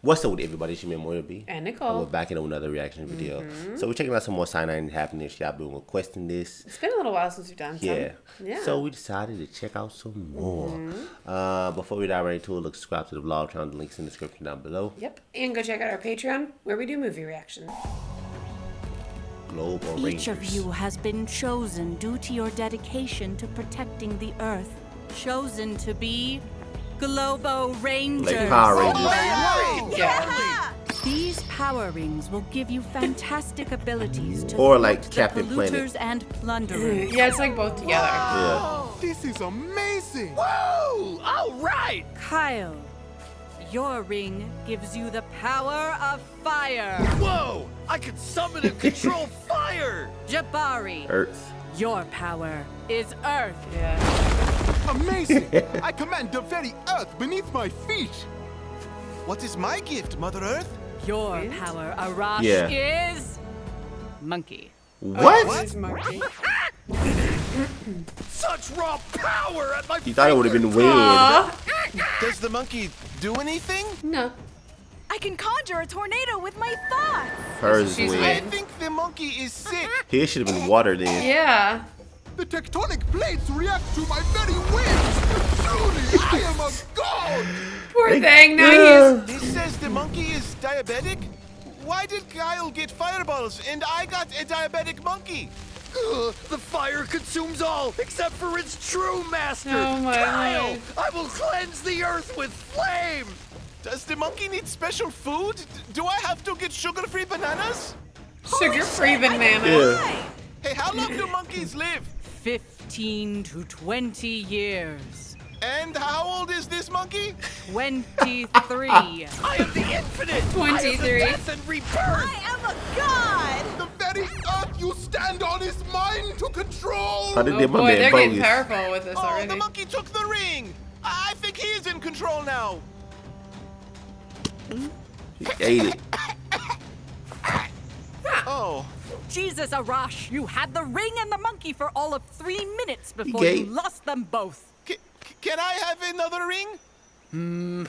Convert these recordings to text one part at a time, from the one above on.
What's up with everybody? It's your man Mario B. And We're back in another reaction video. Mm-hmm. So we're checking out some more Cyanide Happiness. Y'all been requesting this. It's been a little while since we've done some. Yeah. Yeah. Mm-hmm. So we decided to check out some more. Uh, before we dive right into it, look, subscribe to the vlog channel. The links in the description down below. Yep. And go check out our Patreon where we do movie reactions. Globe or Each of you has been chosen due to your dedication to protecting the Earth. Chosen to be Globo Rangers. Like Power oh, Rangers. Yeah. These power rings will give you fantastic abilities to Or like thwart Captain the Planet. and plunderers. Mm, yeah, it's like both together. Yeah. This is amazing! Whoa! All right! Kyle, your ring gives you the power of fire. Whoa! I can summon and control fire! Jabari, Earth. your power is Earth. Yeah. Amazing! I command the very earth beneath my feet! What is my gift, Mother Earth? Your power, Arash, Yeah. is monkey. What? This monkey. Such raw power at my You thought it would have been weird. Aw. Does the monkey do anything? No. I can conjure a tornado with my thoughts. Hers is weird. I think the monkey is sick. His should have been water then. Yeah. The tectonic plates react to my very wings. Truly, I am a god. Poor thing. Now Yeah. He says the monkey is diabetic? Why did Kyle get fireballs and I got a diabetic monkey? Ugh, the fire consumes all except for its true master! Oh my Kyle! Lord. I will cleanse the earth with flame! Does the monkey need special food? D- Do I have to get sugar-free bananas? sugar-free banana. Yeah. Hey, how long do monkeys live? 15 to 20 years. And how old is this monkey? 23. I am the infinite! I am the 23. death and rebirth! I am a god. The very earth you stand on is mine to control. How Oh boy, they're getting powerful with this Oh, already. the monkey took the ring. I I think he is in control now. He ate it. Oh, Jesus, Arash, you had the ring and the monkey for all of three minutes before gay. you lost them both. c- c- can I have another ring? Hmm.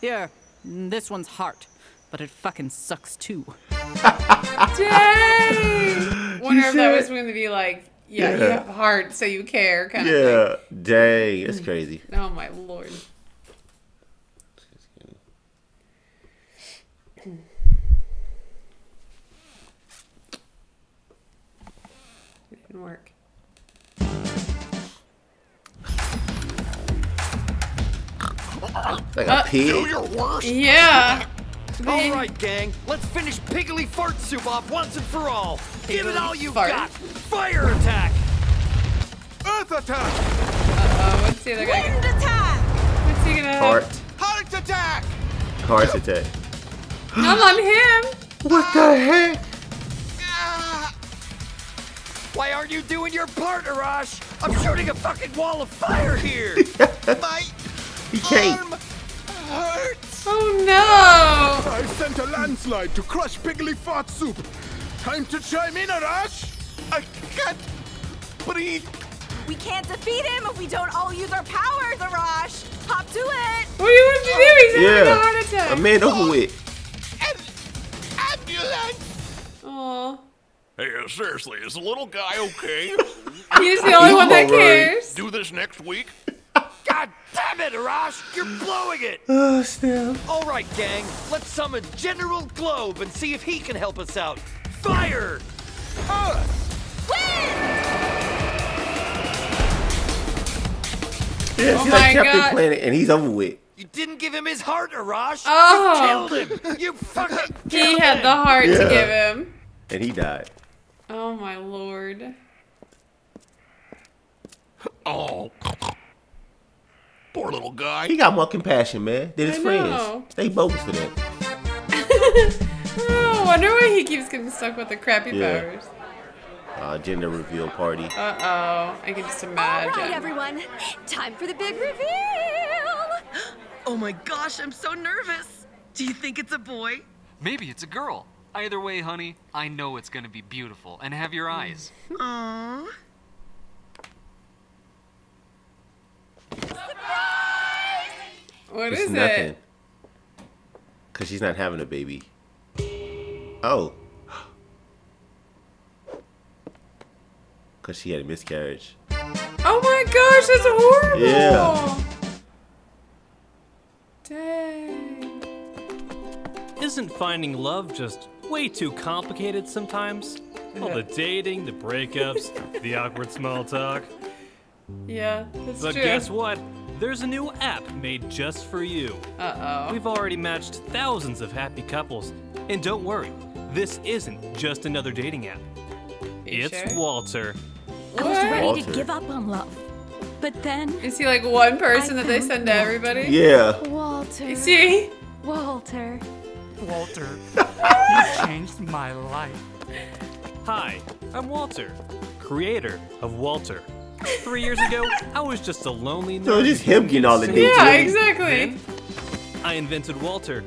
Here, this one's heart, but it fucking sucks too. Dang! Wonder if that was going to be like, yeah, you have heart, so you care, kind of Yeah. Dang. That's crazy. Oh my lord. Like Uh, a pig. your worst! Yeah. All right, gang, let's finish Piggly Fart Soup off once and for all. Give it all you Fart? got. Fire attack. Earth attack! Uh-oh, what's the other guy Wind gonna, attack. what's he gonna Heart. Heart attack! Heart attack. I'm on him! What the heck? Why aren't you doing your part, Arash? I'm shooting a fucking wall of fire here. my He can't. Arm hurts. Oh no! I sent a landslide to crush Piggly Fart Soup. Time to chime in, Arash. I can't breathe. We can't defeat him if we don't all use our powers, Arash. Hop to it. What do you want to do? He's having a heart Yeah. attack. A man over with. An ambulance. Aw. Hey, uh, seriously, is the little guy okay? He's the only one that Alright. cares. Do this next week? God damn it, Arash! You're blowing it. Oh, still. All right, gang, let's summon General Globe and see if he can help us out. Fire! Yeah, Oh he's my like Captain God. Planet, and he's over with. You didn't give him his heart, Arash. Oh. You killed him. You fucking He had him. the heart to give him. And he died. Oh my lord. Oh. Poor little guy. He got more compassion, man, than his I friends. know. They bogus for that. Oh, wonder why he keeps getting stuck with the crappy Yeah. powers. Uh, gender reveal party. Uh oh. I can just imagine. All right, everyone. Time for the big reveal. Oh my gosh, I'm so nervous. Do you think it's a boy? Maybe it's a girl. Either way, honey, I know it's gonna be beautiful and have your eyes. Aww. What It's is nothing. it? Cause she's not having a baby. Oh. Cause she had a miscarriage. Oh my gosh, that's horrible. Yeah. Dang. Isn't finding love just way too complicated sometimes? All the dating, the breakups, the awkward small talk. Yeah, that's But true. guess what? There's a new app made just for you. Uh oh. We've already matched thousands of happy couples. And don't worry, this isn't just another dating app. It's sure? Walter. I was ready Walter. to give up on love. But then, Is he like one person I that they found send to everybody? Yeah. Walter. You see? Walter. Walter, you changed my life. Hi, I'm Walter, creator of Walter. Three years ago, I was just a lonely So nerd just him getting all the dates. Yeah, really? exactly. Then, I invented Walter.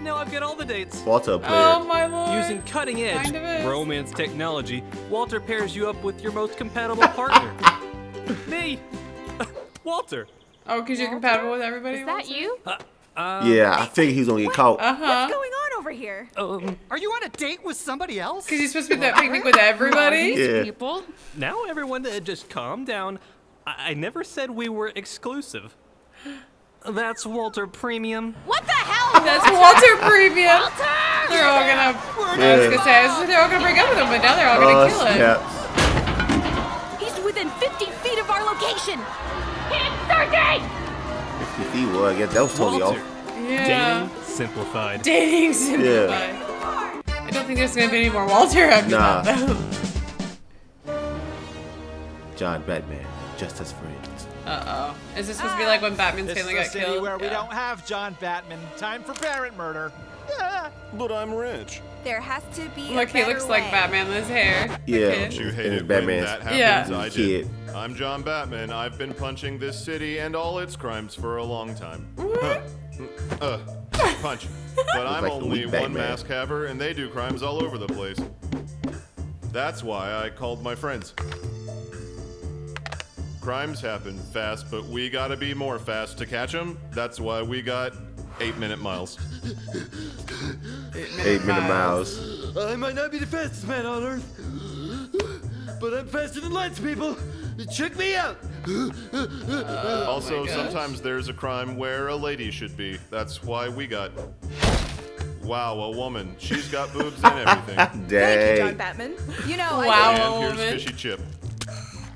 Now I've got all the dates. Walter player. Oh my lord. Using cutting edge Kind of romance technology, Walter pairs you up with your most compatible partner. Me, Walter. Oh, because you're compatible with everybody? Is that you? Uh, yeah, I figured he was gonna get caught. Uh huh. What's going on over here? Um, Are you on a date with somebody else? Because you're supposed to be at that picnic with everybody? Yeah. People? now everyone uh, just calm down. I-, I never said we were exclusive. That's Walter Premium. What the hell? That's Walter Premium. Walter! They're all gonna. I was gonna say, I was gonna say they're all gonna break up with him, but now they're all gonna Oh, kill him. snaps. he's within 50 feet of our location. It's our date! If he was, I guess that was totally Walter. off. Yeah. Dating simplified. Dating simplified. Yeah. I don't think there's gonna be any more Walter after Nah. that, though. John Batman, just as friends. Uh oh. Is this supposed to be like when Batman's This is family a got city killed? where we don't have John Batman. Time for parent murder. But I'm rich. There has to be Look, a he looks better like. Batman with his hair. The Yeah. kid. You hate And it Batman's- when that happens. Yeah. I Kid. did. I'm John Batman. I've been punching this city and all its crimes for a long time. Huh. Uh, punch. But I'm like only one Batman. mask haver, and they do crimes all over the place. That's why I called my friends. Crimes happen fast, but we gotta be more fast to catch them. That's why we got eight minute miles. Eight minute miles. I might not be the fastest man on Earth, but I'm faster than lights, people. Check me out. Also, oh sometimes there's a crime where a lady should be. That's why we got. Wow, a woman. She's got boobs and everything. Thank you, John Batman. You know, I Wow. did- and a here's. Fishy Chip.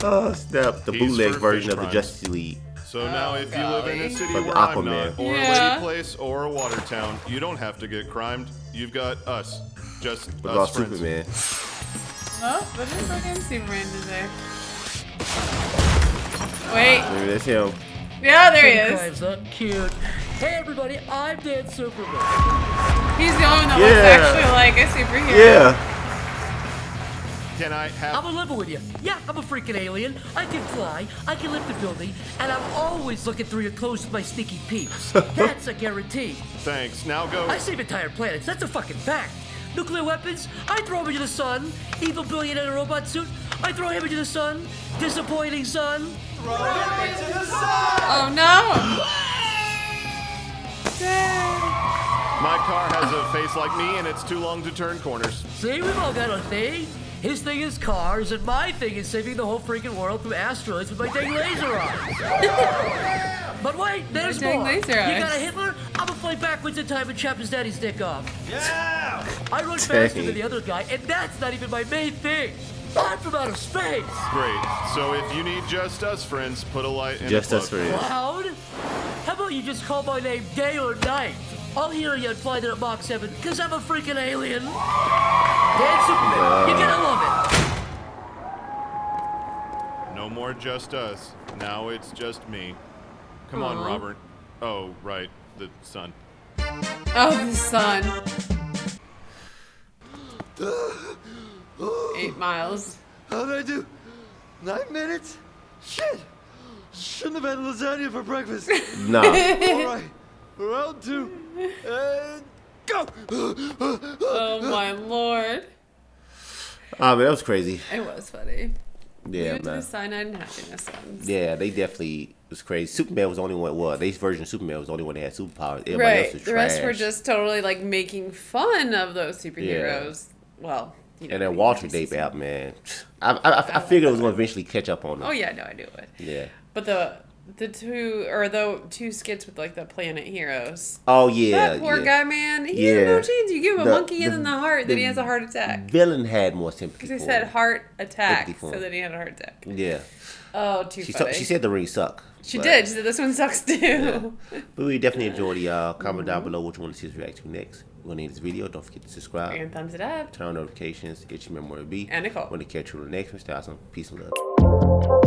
Oh snap! The He's bootleg version of the crimes. Justice League. So now, oh, if you live in a city Like where I'm Aquaman. not, or Yeah. a lady place, or a water town, you don't have to get crimed. You've got us. Just What us about friends. Superman? Oh, what is fucking Superman today? Wait. Ah, maybe that's him. Yeah, there he is. Crimes cute. Hey everybody, I'm Dead Superman. He's the only one that Yeah. looks actually like a superhero. Yeah. Can I have? I'm a living with you. Yeah, I'm a freaking alien. I can fly, I can lift a building, and I'm always looking through your clothes with my sneaky peeps. That's a guarantee. Thanks. Now go. I save entire planets. That's a fucking fact. Nuclear weapons, I throw them into the sun. Evil billionaire in a robot suit, I throw him into the sun. Disappointing son. Oh no! My car has a face like me, and it's too long to turn corners. See, we've all got a thing. His thing is cars, and my thing is saving the whole freaking world from asteroids with my dang laser eyes. but wait, there's dang more. laser you got a Hitler? I'm gonna fly backwards in time and chop his daddy's dick off. Yeah! I run faster than the other guy, and that's not even my main thing. I'm from outer space. Great. So if you need just us friends, put a light in Just a us plug. friends. Cloud? How about you just call my name day or night? I'll hear you and fly there at Mach 7, because I'm a freaking alien. Dan Superman, uh. you're gonna love it. No more just us. Now it's just me. Come on, Robert. Oh, right. The sun. Oh, the sun. Eight miles. How did I do? Nine minutes? Shit! Shouldn't have had lasagna for breakfast. No. All right, round two, and go. Oh my lord. Ah, man, that was crazy. It was funny. Yeah, we man. the cyanide and happiness ones. Yeah, they definitely was crazy. Superman was the only one. Well, this version of Superman was the only one that had superpowers. Everybody right. else was the rest were just totally like making fun of those superheroes. Well, you know. And maybe Walter just- Day Batman. I, I, I, I figured it was going to eventually catch up on them. Oh yeah, no, I knew it. Yeah. But the the two or the two skits with like the planet heroes. Oh yeah. that poor yeah. guy, man. He Yeah. had no chance. You give him a The- monkey and the- then the heart, then he has a heart attack. Villain had more sympathy. Because he said heart attack, so then he had a heart attack. Yeah. Oh, too She, funny. she said the ring suck. She but- did. She said this one sucks too. But we definitely enjoyed it, y'all. Uh, comment down mm-hmm. below what you want to see us react to next. We're to end this video. Don't forget to subscribe. And thumbs it up. Turn on notifications. Hit your Mario B. And Nicole. Want to catch you on the next one. Stay awesome. Peace and love.